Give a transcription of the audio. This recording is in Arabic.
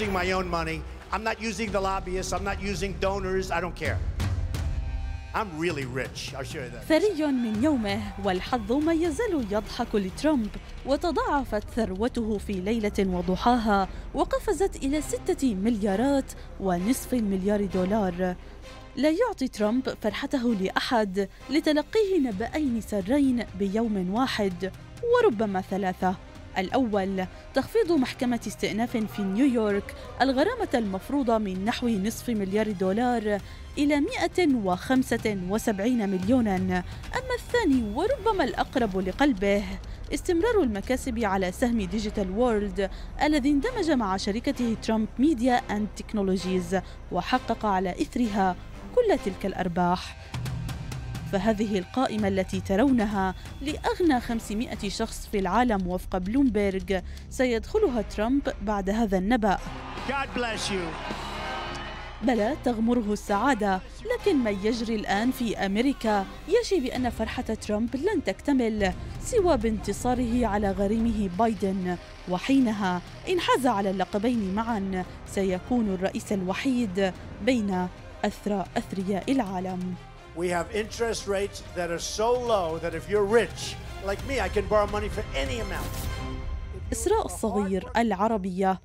using my own money. I'm not using the lobbyists. I'm not using donors. I don't care. I'm really rich. I'll show you that. ثري من يومه والحظ ما يزال يضحك لترامب وتضاعفت ثروته في ليلة وضحاها وقفزت إلى ستة مليارات ونصف المليار دولار لا يعطي ترامب فرحته لأحد لتلقيه نبأين سرين بيوم واحد وربما ثلاثة الأول تخفيض محكمة استئناف في نيويورك الغرامة المفروضة من نحو نصف مليار دولار إلى 175 مليونا. أما الثاني وربما الأقرب لقلبه استمرار المكاسب على سهم ديجيتال وورلد الذي اندمج مع شركته ترامب ميديا أند تكنولوجيز وحقق على إثرها كل تلك الأرباح. فهذه القائمة التي ترونها لأغنى 500 شخص في العالم وفق بلومبيرغ سيدخلها ترامب بعد هذا النبأ. بلى تغمره السعادة لكن ما يجري الآن في أمريكا يشي بأن فرحة ترامب لن تكتمل سوى بانتصاره على غريمه بايدن. وحينها إن حاز على اللقبين معا سيكون الرئيس الوحيد بين أثرى أثرياء العالم. We have interest rates that are so low that if you're rich, like me, I can borrow money for any amount. إسراء الصغير العربية